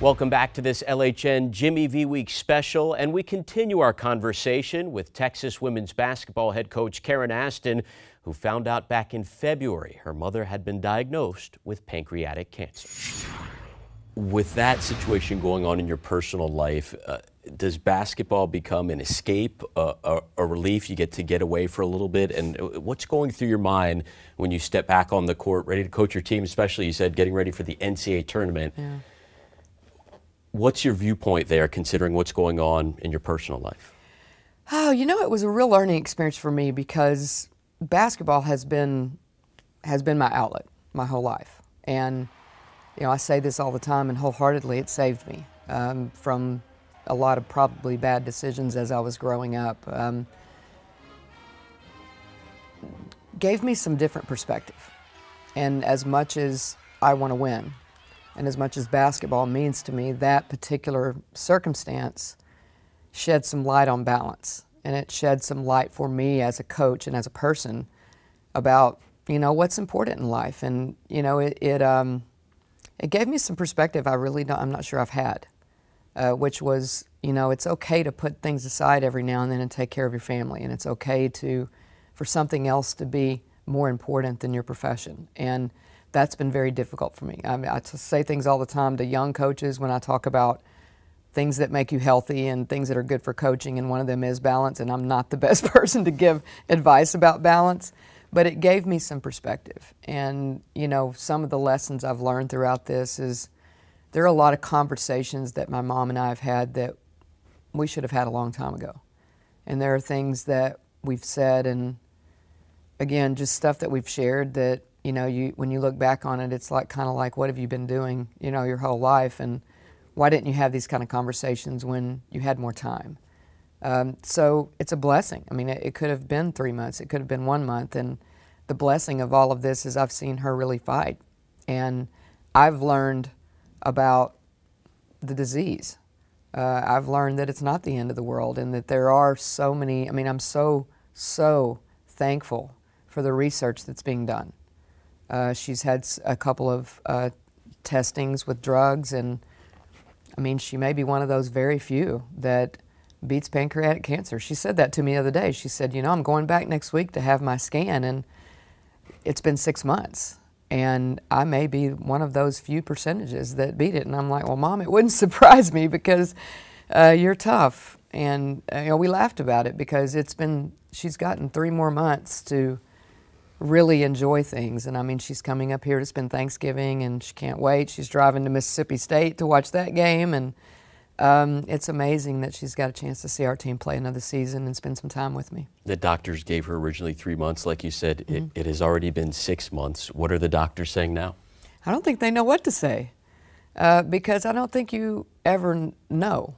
Welcome back to this LHN Jimmy V Week special, and we continue our conversation with Texas women's basketball head coach Karen Aston, who found out back in February her mother had been diagnosed with pancreatic cancer. With that situation going on in your personal life, uh, does basketball become an escape, uh, a, a, relief? You get to get away for a little bit, and uh, what's going through your mind when you step back on the court, ready to coach your team? Especially, you said getting ready for the NCAA tournament. Yeah. What's your viewpoint there, considering what's going on in your personal life? Oh, you know, it was a real learning experience for me because basketball has been has been my outlet my whole life, and you know, I say this all the time, and wholeheartedly, it saved me um, from a lot of probably bad decisions as I was growing up. Um, gave me some different perspective, and as much as I want to win, and as much as basketball means to me, that particular circumstance shed some light on balance. And it shed some light for me as a coach and as a person about, you know, what's important in life. And, you know, it, it, um, it gave me some perspective I really don't, I'm not sure I've had, uh, which was, you know, it's okay to put things aside every now and then and take care of your family. And it's okay to, for something else to be more important than your profession. And, that's been very difficult for me. I, mean, I say things all the time to young coaches when I talk about things that make you healthy and things that are good for coaching, and one of them is balance. And I'm not the best person to give advice about balance, but it gave me some perspective. And you know, some of the lessons I've learned throughout this is there are a lot of conversations that my mom and I have had that we should have had a long time ago, and there are things that we've said and again, just stuff that we've shared that you know, you when you look back on it, it's like kind of like, what have you been doing, you know, your whole life, and why didn't you have these kind of conversations when you had more time? Um, so it's a blessing. I mean, it, it, could have been three months, it could have been one month, and the blessing of all of this is I've seen her really fight, and I've learned about the disease. Uh, I've learned that it's not the end of the world, and that there are so many. I mean, I'm so so thankful for the research that's being done. Uh, she's had a couple of uh, testings with drugs, and I mean, she may be one of those very few that beats pancreatic cancer. She said that to me the other day. She said, You know, I'm going back next week to have my scan, and it's been six months. And I may be one of those few percentages that beat it. And I'm like, Well, mom, it wouldn't surprise me because uh, you're tough. And, uh, you know, we laughed about it because it's been, she's gotten three more months to really enjoy things. And I mean, she's coming up here to spend Thanksgiving and she can't wait. She's driving to Mississippi State to watch that game. And um, it's amazing that she's got a chance to see our team play another season and spend some time with me. The doctors gave her originally three months. Like you said, mm-hmm. it, it has already been six months. What are the doctors saying now? I don't think they know what to say uh, because I don't think you ever know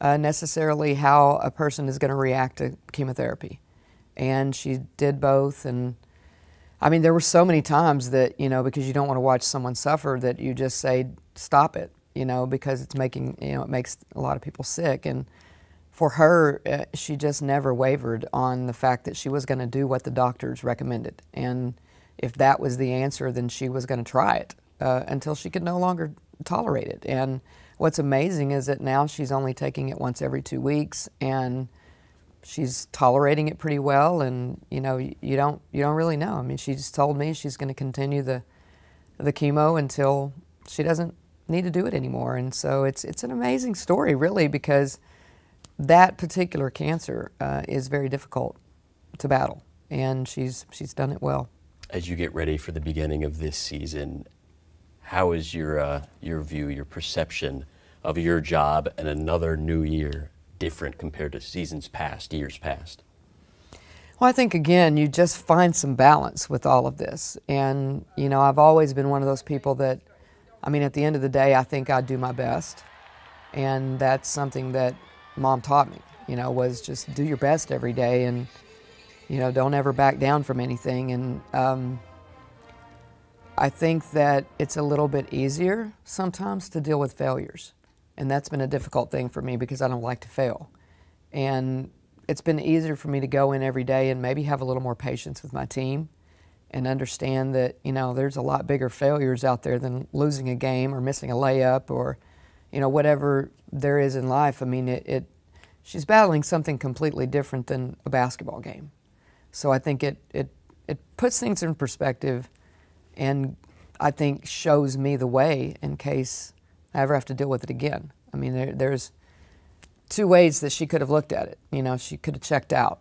uh, necessarily how a person is going to react to chemotherapy. And she did both, and I mean, there were so many times that, you know, because you don't want to watch someone suffer, that you just say, stop it, you know, because it's making, you know, it makes a lot of people sick. And for her, uh, she just never wavered on the fact that she was going to do what the doctors recommended. And if that was the answer, then she was going to try it uh, until she could no longer tolerate it. And what's amazing is that now she's only taking it once every two weeks. And she's tolerating it pretty well, and you know, you, don't you don't really know. I mean, she just told me she's going to continue the the chemo until she doesn't need to do it anymore, and so it's it's an amazing story, really, because that particular cancer uh, is very difficult to battle, and she's she's done it well. As you get ready for the beginning of this season, how is your uh, your view, your perception of your job and another new year different compared to seasons past, years past? Well, I think again, you just find some balance with all of this. And, you know, I've always been one of those people that, I mean, at the end of the day, I think I do my best. And that's something that mom taught me, you know, was just do your best every day and, you know, don't ever back down from anything. And um, I think that it's a little bit easier sometimes to deal with failures. And that's been a difficult thing for me because I don't like to fail. And it's been easier for me to go in every day and maybe have a little more patience with my team and understand that, you know, there's a lot bigger failures out there than losing a game or missing a layup or, you know, whatever there is in life, I mean, it, it she's battling something completely different than a basketball game. So I think it, it, it puts things in perspective and I think shows me the way in case I ever have to deal with it again. I mean, there, there's two ways that she could have looked at it. You know, she could have checked out.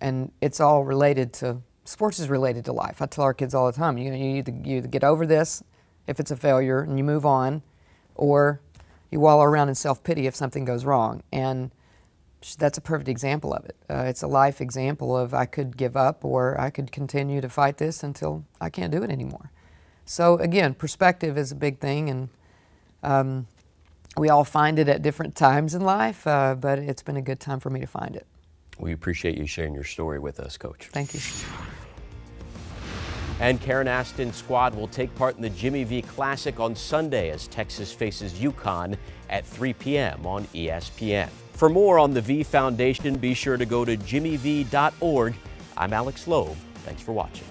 And it's all related to, sports is related to life. I tell our kids all the time, you, know, you, either, you either get over this if it's a failure and you move on, or you wallow around in self-pity if something goes wrong. And that's a perfect example of it. Uh, it's a life example of I could give up or I could continue to fight this until I can't do it anymore. So again, perspective is a big thing, and um, we all find it at different times in life, uh, but it's been a good time for me to find it. We appreciate you sharing your story with us, Coach. Thank you. And Karen Aston's squad will take part in the Jimmy V Classic on Sunday as Texas faces UConn at 3 p.m. on ESPN. For more on the V Foundation, be sure to go to jimmyv.org. I'm Alex Loeb. Thanks for watching.